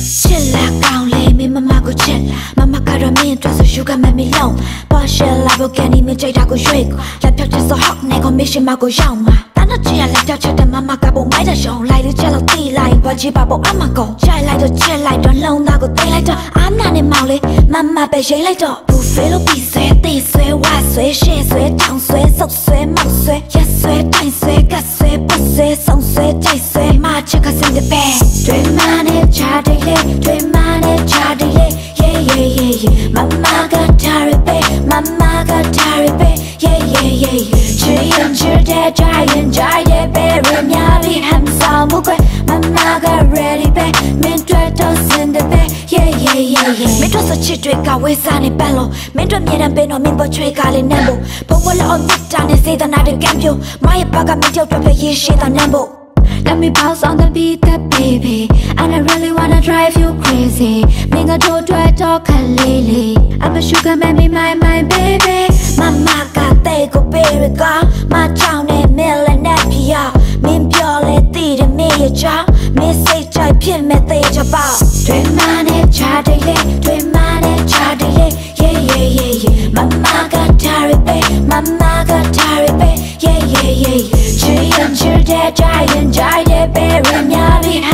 ချစ်လာကောင်းလေမင်းမမကိုချစ်မမကတော့မင်းအတွက်ဆို sugar mommy လုံးပေါ်ရှယ်လာဘကန်ဒီမကြိုက်တာကိုရွှေ့ကိုလက်ဖြောက်ချစ်ဆို hot နဲ့ကိုမရှင်မကိုရောက်မှာတနချင်ရလက်ဖြောက်ချစ်တဲ့မမကပုံမိုက်တဲ့ရှုံလိုက်လို့ချက်လို့တီးလိုက်ဘာချစ်ပါပေါ့အမကောချိုက်လိုက်တော့ချစ်လိုက်တော့လုံသားကိုတိတ်လိုက်တော့အာမနာနဲ့မောင်လေးမမပဲရိတ်လိုက်တော့ဘူဖေလို့ပြီးဆွဲသေးဆွဲဝါဆွဲရှဲဆွဲတောင်ဆွဲဆုပ်ဆွဲမောက်ဆွဲရက်ဆွဲ တဲ့လေတွေမနဲ့ချာတဲ့လေ yeah yeah yeah yeah မမကထားရပဲမမကထားရပဲ yeah yeah yeah yeah ချစ်ရင်ချစ်တဲ့ကြိုင်ရင်ကြိုင်တဲ့ပဲရမြားပြီးဟမ်ဆောင်မှုကွမမက ready ပဲမင်းတွေ့တော့စင်တဲ့ပဲ yeah yeah yeah yeah မင်းတို့စချစ်တွေကဝေးစားနေပန်းလို့မင်းတို့မြေတမ်းပင်တော့မင်းပေါ်ချွေးကားလေးနမ်းဖို့ဘုံဘလောမြစ်တာနဲ့စေတနာတဲ့ကံပြိုမရဲ့ဘကမင်းကြောက်တော့ပဲရေရှည်တာနမ်းဖို့ Let me bounce on the beat, that baby. And I really wanna drive you crazy. Minga to dry talk lily. I'm a sugar baby, my my baby. Mama got they go baby ga. My town and mill and napia. Min pure let the the me ya cha. Me say chai pin me they cha ba. Dream man it cha de le. Dream man it cha de le. Yeah yeah yeah yeah. Mama got tired baby. She enjoyed that, I enjoyed it, very naughty